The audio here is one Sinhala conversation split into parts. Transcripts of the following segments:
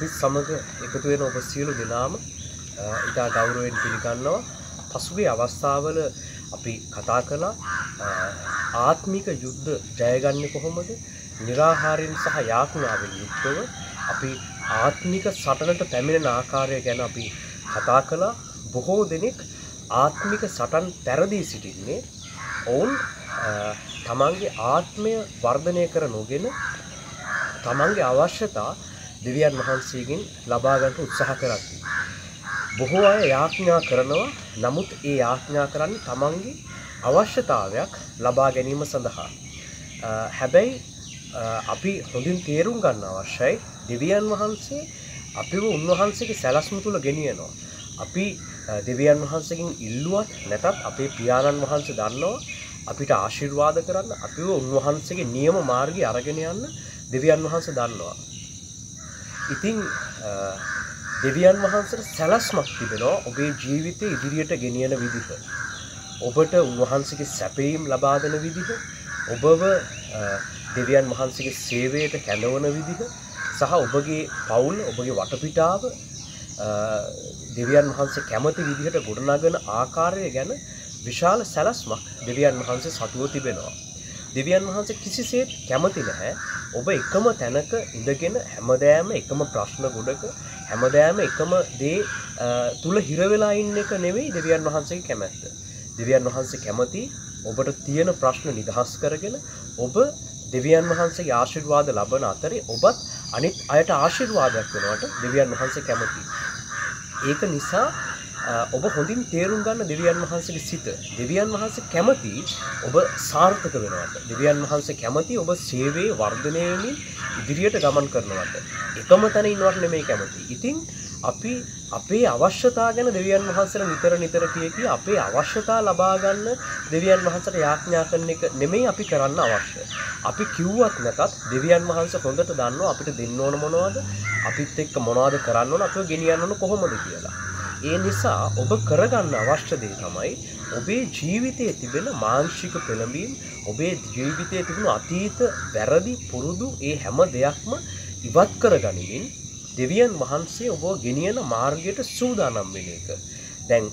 අපිත් සමග එකතු වෙන ඔබ සියලු දෙනාම ඉතා ගෞරුවෙන් පිළිගන්නවා. පසුගේ අවස්ථාවල අපි කතා කළා ආත්මික යුද්ධ ජයගන්න කොහොමද? නිරාහාරයෙන් සහ යාඥාවෙන් යුක්තව අපි ආත්මික සටනට පැමිණෙන ආකාරය ගැන අපි කතා කළා. බොහෝ දෙනෙක් ආත්මික සටන් පැරදී සිටින්නේ. ඔවුන් තමන්ගේ ආත්මය වර්ධනය කර නොගෙන තමන්ගේ අවශ්‍යතා දෙවියන් වහන්සේගෙන් ලබාගන්ට උත්සාහ කරත්ති. බොහෝ අය යාඥා කරනවා නමුත් ඒ යාඥා කරන්න තමන්ගේ අවශ්‍යතාවයක් ලබා ගැනීම සඳහා. හැබැයි අපි හොඳින් තේරුම් ගන්න අවශ්‍යයි දෙවියන් වහන්සේ අපිව උන්වහන්සේගේ සැලස්ම තුළ ගෙනියනවා. අපි දෙවියන් වහන්සකින් ඉල්ලුවත් නැතත් අපේ පියාණන් වහන්සේ දන්නවා අපිට ආශිර්වාද කරන්න අපිව උන්වහන්සේගේ නියම මාර්ගය අරගෙන යන්න දෙවියන් වහන්සේ දන්නවා. ඉතිං දෙවියන් වහන්සට සැලස්මක් තිබෙනවා ඔබේ ජීවිතය ඉදිරියට ගෙනියන විදිහ. ඔබට උන්වහන්සේගේ සැපීම් ලබාදන විදිහ ඔබව දෙවියන් වහන්සේගේ සේවයට කැඳවන විදිහ සහ ඔබගේ පවුල් ඔබගේ වටපිටාව දෙවියන් වහන්සේ කැමති විදිහට ගොඩනගන ආකාරය ගැන විශාල සැලස්මක් දෙවියන් වහන්සේ සතුව තිබෙනවා. දෙවියන් වහන්සේ කිසිසේත් කැමති නැහැ ඔබ එකම තැනක ඉඳගෙන හැමදෑම එකම ප්‍රශ්න ගොඩක හැමදෑම එකම දේ තුළ හිරවෙලා ඉන්න එක නෙවෙයි දෙවියන් වහන්සේ කැමැත්ත. දෙවියන් වහන්සේ කැමති ඔබට තියෙන ප්‍රශ්න නිදහස් කරගෙන ඔබ දෙවියන් වහන්සේගේ ආශිර්වාද ලබන අතරේ ඔබත් අනිත් අයට ආශිර්වාදයක් වෙනවට දෙවියන් වහන්සේ කැමති. ඒක නිසා ඔබ හොඳින් තේරුම් ගන්න දෙවියන් වහන්සේගේ සිත. දෙවියන් වහන්සේ කැමති ඔබ සාර්ථක වෙනවට. දෙවියන් වහන්සේ කැමති ඔබ සේවයේ වර්ධනය වෙමින් ඉදිරියට ගමන් කරනවට. එකම තැන ඉන්නවට නෙමෙයි කැමති. ඉතින් අපි අපේ අවශ්‍යතා ගැන දෙවියන් වහන්සේලා නිතර නිතර කිය කී අපේ අවශ්‍යතා ලබා ගන්න දෙවියන් වහන්සේට යාඥා කරන එක නෙමෙයි අපි කරන්න අවශ්‍ය. අපි කිව්වත් නැතත් දෙවියන් වහන්සේ හොඳට දන්නවා අපිට දෙන්න ඕන මොනවද? අපිත් එක්ක මොනවද කරන්න ඕන අපිව ගෙනියන්න ඕන කොහොමද කියලා. ඒ නිසා ඔබ කරගන්න අවශ්‍ය දේ තමයි ඔබේ ජීවිතයේ තිබෙන මාංශික පෙළඹීම් ඔබේ ජීවිතයේ තිබුණු අතීත වැරදි පුරුදු ඒ හැම දෙයක්ම ඉවත් කරගනිමින් දෙවියන් වහන්සේ ඔබ ගෙනියන මාර්ගයට සූදානම් වෙන එක. දැන්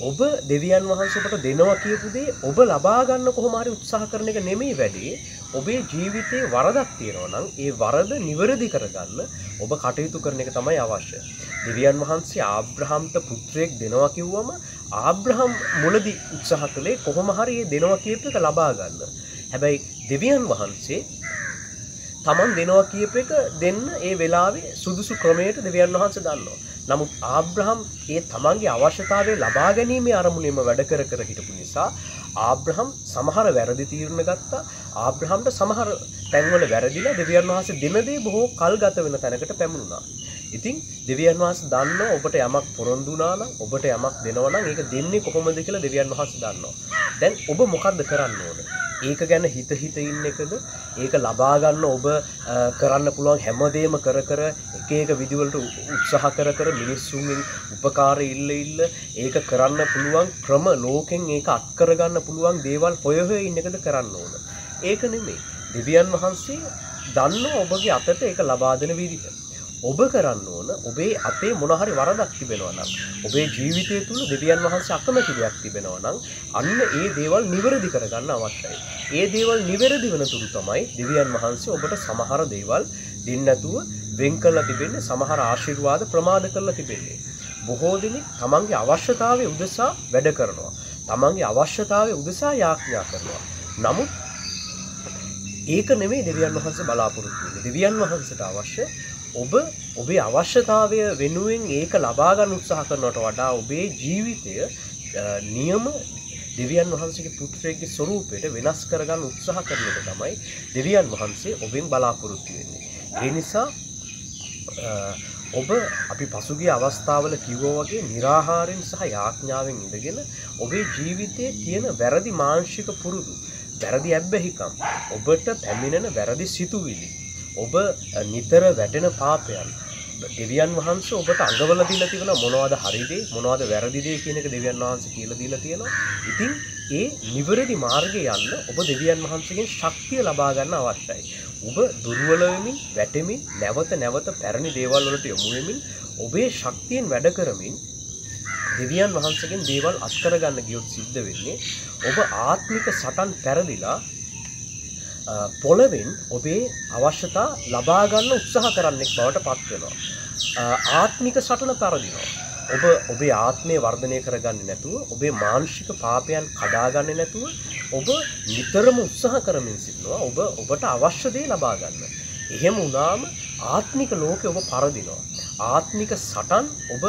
ඔබ දෙවියන් වහන්සේට දෙනවා කියපු දේ ඔබ ලබා ගන්න කොහොම හරි උත්සාහ කරන එක නෙමෙයි වැඩි. ඔබේ ජීවිතේ වරදක් තියෙනවා නම් ඒ වරද නිවැරදි කරගන්න ඔබ කටයුතු කරන එක තමයි අවශ්‍ය. දෙවියන් වහන්සේ ආබ්‍රහම්ට පුත්‍රයෙක් දෙනවා කිව්වම ආබ්‍රහම් මුලදී උත්සාහ කළේ කොහොම හරි ඒ දෙනවා කියපු එක ලබා ගන්න. හැබැයි දෙවියන් වහන්සේ තමන් දෙනවා කියප එක දෙන්න ඒ වෙලාවේ සුදුසු ක්‍රමයට දෙවියන් වහන්සේ දන්නවා. නමුත් ආබ්‍රහම් ඒ තමන්ගේ අවශ්‍යතාවේ ලබා ගැනීමේ අරමුණෙම වැඩ කර කර හිටපු නිසා ආබ්‍රහම් සමහර වැරදි තීරණ ගත්තා ආබ්‍රහම්ට සමහර තැන්වල වැරදිලා දෙවියන් වහන්සේ දෙනදේ බොහෝ කල් ගත වෙන තැනකට පැමුණුණා. ඉතින් දෙවියන් වහන්සේ දන්නවා ඔබට යමක් පොරොන්දු වුණා නම් ඔබට යමක් දෙනවා නම් ඒක දෙන්නේ කොහොමද කියලා දෙවියන් වහන්සේ දන්නවා. දැන් ඔබ මොකද්ද කරන්න ඕනේ? ඒක ගැන හිත හිත ඉන්න එකද ඒක ලබාගන්න ඔබ කරන්න පුළුවන් හැමදේම කර කර එක එක විදිවලට උත්සාහ කර කර මිනිස්සුන්ගෙන් උපකාර ඉල්ල ඉල්ල ඒක කරන්න පුළුවන් ක්‍රම ලෝකෙන් ඒක අත්කරගන්න පුළුවන් දේවල් හොය හොය ඉන්න එකද කරන්න ඕන. ඒක නෙමේ දෙවියන් වහන්සේ දන්න ඔබගේ අතට ඒක ලබාදන විදිහ. ඔබ කරන්න ඕන ඔබේ අතේ මොනහරි වරදක් තිබෙනවා නම් ඔබේ ජීවිතය තුළ දෙවියන් වහන්සේ අකමැති දෙයක් තිබෙනවා නම් අන්න ඒ දේවල් නිවැරදි කරගන්න අවශ්‍යයි. ඒ දේවල් නිවැරදි වෙන තුරු තමයි දෙවියන් වහන්සේ ඔබට සමහර දේවල් දෙන්නේ නැතුව වෙන් කරලා තිබෙන්නේ සමහර ආශිර්වාද ප්‍රමාද කරලා තිබෙන්නේ. බොහෝ දෙනෙක් තමන්ගේ අවශ්‍යතාවය උදෙසා වැඩ කරනවා. තමන්ගේ අවශ්‍යතාවය උදෙසා යාඥා කරනවා. නමුත් ඒක නෙමේ දෙවියන් වහන්සේ බලාපොරොත්තු වෙන්නේ. දෙවියන් වහන්සේට අවශ්‍ය ඔබ ඔබේ අවශ්‍යතාවය වෙනුවෙන් ඒක ලබාගන්න උත්සාහ කරනට වඩා ඔබේ ජීවිතය නියම දෙවියන් වහන්සේගේ පුත්‍රයගේ ස්වරූපයට වෙනස් කරගන්න උත්සාහ කරනට තමයි දෙවියන් වහන්සේ ඔබෙන් බලාපොරොත්තු වෙන්නේ. ඒ නිසා ඔබ අපි පසුගේ අවස්ථාවල කිව්වෝ වගේ निराහාරයෙන් සහ යාඥාවෙන් ඉඳගෙන ඔබේ ජීවිතයේ තියෙන වැරදි මානසික පුරුදු වැරදි ඇබ්බැහිකම් ඔබට පැමිණෙන වැරදි සිතුවිලි ඔබ නිතර වැටෙන පාපයන් දෙවියන් වහන්ස ඔබට අඟවල දීලා තිබෙන මොනවද හරිදේ මොනවද වැරදිදේ කියන එක දෙවියන් වහන්සේ කියලා දීලා තියෙනවා. ඉතින් ඒ නිවැරදි මාර්ගයේ යන්න ඔබ දෙවියන් වහන්සේගෙන් ශක්තිය ලබා ගන්න අවශ්‍යයි. ඔබ දුර්වලවමින් වැටමින් නැවත නැවත පැරණි දේවල් වලට යොමුුවමින් ඔබේ ශක්තියෙන් වැඩ කරමින් දෙවියන් වහන්සගෙන් දේවල් අත්කරගන්න ගියොත් සිද්ධ වෙන්නේ ඔබ ආත්මික සටන් පැරදිලා පොළවෙන් ඔබේ අවශ්‍යතා ලබාගන්න උත්සාහ කරන්නෙක් බවට පත්වෙනවා. ආත්මික සටන පරදිනවා. ඔබ ඔබේ ආත්මය වර්ධනය කරගන්න නැතුව ඔබේ මාංශික පාපයන් කඩාගන්න නැතුව ඔබ නිතරම උත්සාහ කරමින් සිටිනවා ඔබ ඔබට අවශ්‍යදේ ලබාගන්න. එහෙම වනාම ආත්මික ලෝකෙ ඔබ පරදිනවා. ආත්මික සටන් ඔබ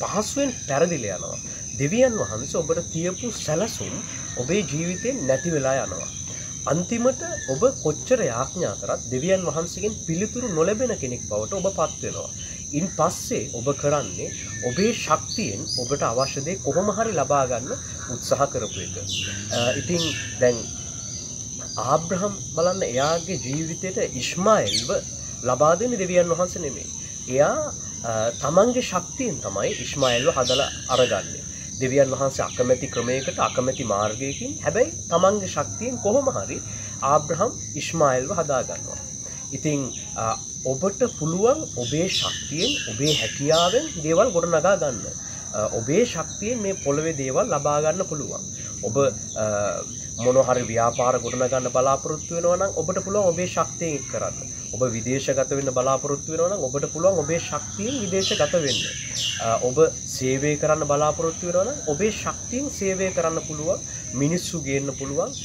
පහසුවෙන් පැරදිල යනවා. දෙවියන් වහන්ස ඔබට තියපු සැලසුම් ඔබේ ජීවිතයෙන් නැති වෙලා යනවා. අන්තිමට ඔබ කොච්චර යාඥා කරත් දෙවියන් වහන්සේගෙන් පිළිතුරු නොලැබෙන කෙනෙක් බවට ඔබ පත්වෙනවා. ඉන් පස්සේ ඔබ කරන්නේ ඔබේ ශක්තියෙන් ඔබට අවශ්‍යදේ කොහොම හරි ලබාගන්න උත්සාහ කරපු එක. ඉතින් දැන් ආබ්‍රහම් බලන්න එයාගේ ජීවිතයට ඉශ්මායිල්ව ලබා දෙන දෙවියන් වහන්ස නෙමේ. එයා තමන්ගේ ශක්තියෙන් තමයි ඉශ්මායිල්ව හදල අරගන්නේ. දෙවියන් වහන්සේ අකමැති ක්‍රමයකට අකමැති මාර්ගයකින් හැබැයි තමන්ගේ ශක්තියෙන් කොහොම හරි ආබ්‍රහම් ඉශ්මායිල්ව හදාගන්නවා. ඉතිං ඔබට පුළුවන් ඔබේ ශක්තියෙන් ඔබේ හැකියාවෙන් දේවල් ගොඩ නගා ගන්න. ඔබේ ශක්තියෙන් මේ පොළොවේ දේවල් ලබාගන්න පුළුවන්. ඔබ මොනහරි ව්‍යාපාර ගොඩනගන්න බලාපොරොත්තු වෙනවා නම් ඔබට පුළුවන් ඔබේ ශක්තියෙන් කරන්න. ඔබ විදේශගත වෙන්න බලාපොරොත්තු වෙනවා නම් ඔබට පුළුවන් ඔබේ ශක්තියෙන් විදේශගත වෙන්න. ඔබ සේවය කරන්න බලාපොරොත්තු වෙනවා නම් ඔබේ ශක්තියෙන් සේවය කරන්න පුළුවන් මිනිස්සු ගේන්න පුළුවන්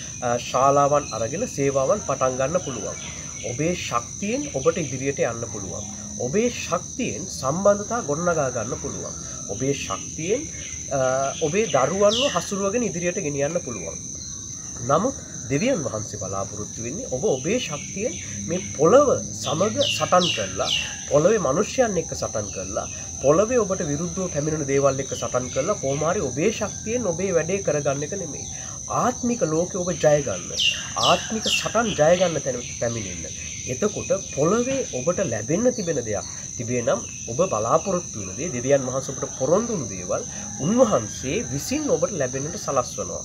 ශාලාවන් අරගෙන සේවාවන් පටන් ගන්න පුළුවන්. ඔබේ ශක්තියෙන් ඔබට ඉදිරියට යන්න පුළුවන්. ඔබේ ශක්තියෙන් සම්බන්ධතා ගොඩනගා ගන්න පුළුවන්. ඔබේ ශක්තියෙන් ඔබේ දරුවන්ව හසුරුවගෙන ඉදිරියට ගෙනියන්න පුළුවන්. නමුත් දෙවියන් වහන්සේ බලාපොරොත්තු වෙන්නේ ඔබ ඔබේ ශක්තියෙන් මේ පොළව සමග සටන් කරලා පොළවේ මනුෂ්‍යයන් එක්ක සටන් කරලා පොළවේ ඔබට විරුද්ධව පැමිණෙන දේවල් එක්ක සටන් කරලා කොහොමාරි ඔබේ ශක්තියෙන් ඔබේ වැඩේ කරගන්න එක නෙමෙයි. ආත්මික ලෝකෙ ඔබ ජයගන්න. ආත්මික සටන් ජයගන්න තැන පැමිණෙන්න. එතකොට පොළවේ ඔබට ලැබෙන්න තිබෙන දෙයක් තිබේ නම් ඔබ බලාපොරොත්තු වන දේ දෙවියන් වහන්සේ ඔබට පොරොන්දුණු දේවල් උන්වහන්සේ විසින් ඔබට ලැබෙන්නට සලස්වනවා.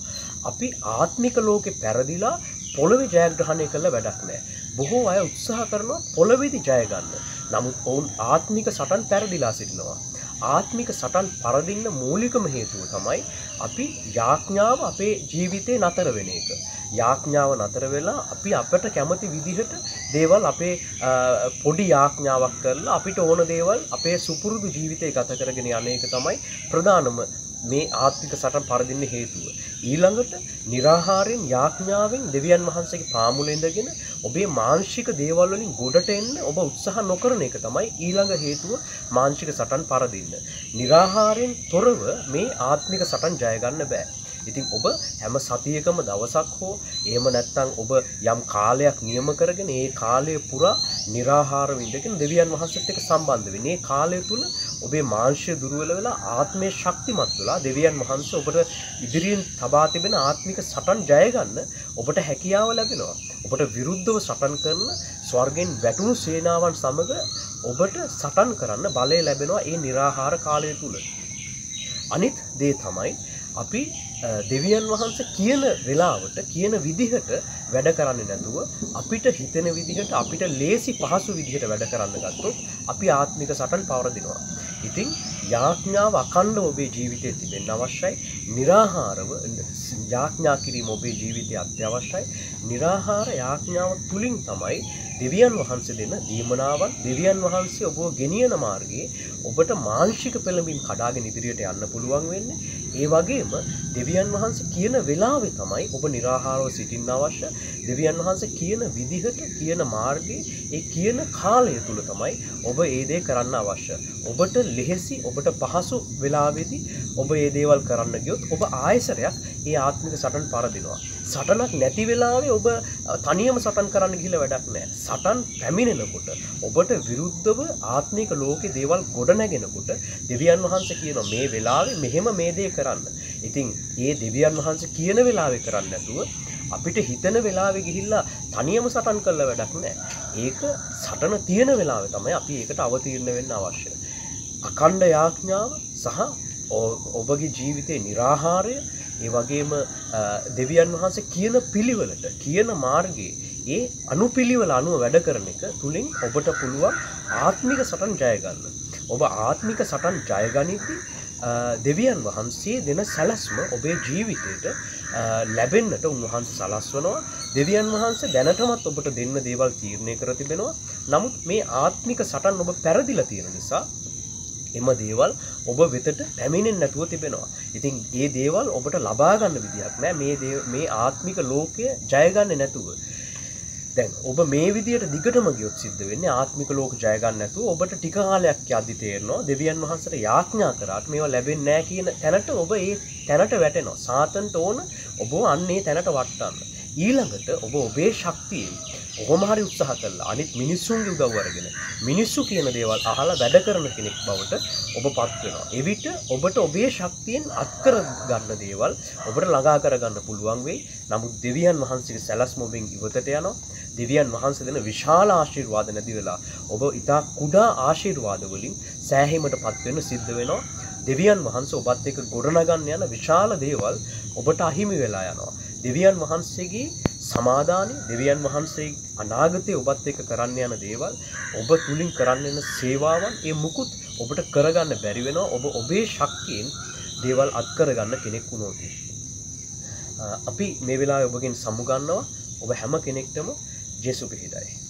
අපි ආත්මික ලෝකෙ පැරදිලා පොළොවේ ජයග්‍රහණය කළ වැඩක් නෑ. බොහෝ අය උත්සාහ කරනවා පොළොවෙදි ජයගන්න. නමුත් ඔවුන් ආත්මික සටන් පැරදිලා සිටිනවා. ආත්මික සටන් පරදින්න මූලිකම හේතුව තමයි අපි යාඥාව අපේ ජීවිතය නතර වෙන එක. යාඥාව නතර වෙලා අපි අපට කැමති විදිහට දේවල් අපේ පොඩි යාඥාවක් කරලා අපිට ඕන දේවල් අපේ සුපුරුදු ජීවිතය ගත කරගෙන යන එක තමයි ප්‍රධානම මේ ආත්මික සටන් පරදින්න හේතුව. ඊළඟට නිරාහාරයෙන් යාඥාවෙන් දෙවියන් වහන්සේගේ පාමුලෙන්දගෙන ඔබේ මාංශික දේවල් වලින් ගොඩට එන්න ඔබ උත්සාහ නොකරන එක තමයි ඊළඟ හේතුව මාංශික සටන් පරදින්න. නිරාහාරයෙන් තොරව මේ ආත්මික සටන් ජය ගන්න බෑ. ඉතින් ඔබ හැම සතියකම දවසක් හෝ එහෙම නැත්නම් ඔබ යම් කාලයක් නියම කරගෙන ඒ කාලය පුරා निराහාර විඳගෙන දෙවියන් වහන්සේත් එක්ක සම්බන්ධ වෙන්නේ. මේ කාලය තුල ඔබේ මාංශය දුර්වල වෙලා ආත්මය ශක්තිමත් වෙලා දෙවියන් වහන්සේ ඔබට ඉදිරියෙන් තබා තිබෙන ආත්මික සටන් ජය ගන්න ඔබට හැකියාව ලැබෙනවා. ඔබට විරුද්ධව සටන් කරන ස්වර්ගෙන් වැටුණු සේනාවන් සමග ඔබට සටන් කරන්න බලය ලැබෙනවා ඒ निराහාර කාලය තුල. අනිත් දේ තමයි අපි දෙවියන් වහන්ස කියන වෙලාවට කියන විදිහට වැඩ කරන්න නැතුව අපිට හිතෙන විදිහට අපිට ලේසි පහසු විදිහට වැඩ කරන්න ගත්තොත් අපි ආත්මික සටන් පවරදිනවා. ඉතින් යාඥාව අකණ්ඩ ඔබේ ජීවිතය තිබෙන්න අවශ්‍යයි. නිරාහාරව යාඥා කිරීම ඔබේ ජීවිතය අත්‍යවශ්‍යයි. නිරාහාර යාඥාව තුළින් තමයි දෙවියන් වහන්සේ දෙන දීමනාවන් දෙවියන් වහන්සේ ඔබ ගෙනියන මාර්ගයේ ඔබට මාංශික පෙළඹින් කඩාගෙන ඉදිරියට යන්න පුළුවන් වෙන්න. ඒ වගේම දෙවියන් වහන්සේ කියන වෙලාවේ තමයි ඔබ නිරාහාරව සිටින්න අවශ්‍ය. දෙවියන් වහන්සේ කියන විදිහට කියන මාර්ගයේ ඒ කියන කාලය තුළ තමයි ඔබ ඒ දේ කරන්න අවශ්‍ය. ඔබට ලෙහෙසි ඔබට පහසු වෙලාවේදී ඔබ ඒ දේවල් කරන්න ගියොත් ඔබ ආයසරයක් ඒ ආත්මික සටන් පරදිනවා සටනක් නැති වෙලාවේ ඔබ තනියම සටන් කරන්න ගිහිල්ල වැඩක් නෑ සටන් පැමිණෙනකොට ඔබට විරුද්ධව ආත්මික ලෝකෙ දේවල් ගොඩනැගෙනකොට දෙවියන් වහන්ස කියන මේ වෙලාවේ මෙහෙම මේ දේ කරන්න. ඉතින් ඒ දෙවියන් වහන්ස කියන වෙලාවෙ කරන්න නැතුව අපිට හිතන වෙලාවෙ ගිහිල්ලා තනියම සටන් කළ වැඩක් නෑ. ඒක සටන තියෙන වෙලාව තමයි අපි ඒකට අවතීරණ වෙන්න අවශ්‍ය. අකණ්ඩ යාඥාව සහ ඔබගේ ජීවිතය නිරාහාරය ඒ වගේම දෙවියන් වහන්සේ කියන පිළිවෙලට කියන මාර්ගයේ ඒ අනුපිළිවල අනුව වැඩ කරන එක තුළින් ඔබට පුළුවන් ආත්මික සටන් ජයගන්න. ඔබ ආත්මික සටන් ජයගනිති දෙවියන් වහන්සේ දෙන සැලස්ම ඔබේ ජීවිතයට ලැබෙන්න්නට උන්වහන්ස සලස්වනවා දෙවියන් වහන්සේ දැනටමත් ඔබට දෙන්න දේවල් තීරණය කර තිබෙනවා නමුත් මේ ආත්මික සටන් ඔබ පැරදිල තියෙන නිසා එම දේවල් ඔබ වෙතට පැමිණෙන් නැතුව තිබෙනවා. ඉතින් ඒ දේවල් ඔබට ලබාගන්න විදිහක් නෑ මේ මේ ආත්මික ලෝකය ජයගන්න නැතුව. දැන් ඔබ මේ විදියට දිගටම ගියොත් සිද්ධ වෙන්නේ ආත්මික ලෝක ජයගන්න නැතුව ඔබට ටික කාලයක් යද්දි තේරෙනවා දෙවියන් වහන්සේට යාඥා කරාට මේවා ලැබෙන්නේ නැහැ කියන තැනට ඔබ ඒ තැනට වැටෙනවා. සාතන්ට ඕන ඔබ අන්නේ තැනට වට්ටන්න. ඊළඟට ඔබ ඔබේ ශක්තියෙන් ඔහොමහරි උත්සාහ කල්ලා අනිත් මිනිස්සුන්ගේ උදව්වරගෙන මිනිස්සු කියන දේවල් අහලා වැඩ කරන කෙනෙක් බවට ඔබ පත්වෙනවා. එවිට ඔබට ඔබේ ශක්තියෙන් අත්කර ගන්න දේවල් ඔබට ළඟා කරගන්න පුළුවන් වෙයි. නමුත් දෙවියන් වහන්සේගේ සැලැස්ම ඔබෙන් ඉවතට යනවා. දෙවියන් වහන්සේ දෙන විශාල ආශිර්වාද නැති වෙලා ඔබ ඊටා කුඩා ආශිර්වාද වලින් සෑහීමට පත්වෙන්න සිද්ධ වෙනවා. දෙවියන් වහන්සේ ඔබත් එක්ක ගොඩනගන්න යන විශාල දේවල් ඔබට අහිමි වෙලා යනවා. දෙවියන් වහන්සේගේ සමාධානය දෙවියන් වහන්සේ අනාගතය ඔබත් එක කරන්න යන දේවල් ඔබ තුළින් කරන්න එන සේවාවන් ඒ මුකුත් ඔබට කරගන්න බැරිවෙනවා ඔබ ඔබේ ශක්තියෙන් දේවල් අත් කරගන්න කෙනෙක් වුණෝති. අපි මේ වෙලා ඔබගෙන් සමුගන්නවා ඔබ හැම කෙනෙක්ටම ජෙසු පිහිටයි.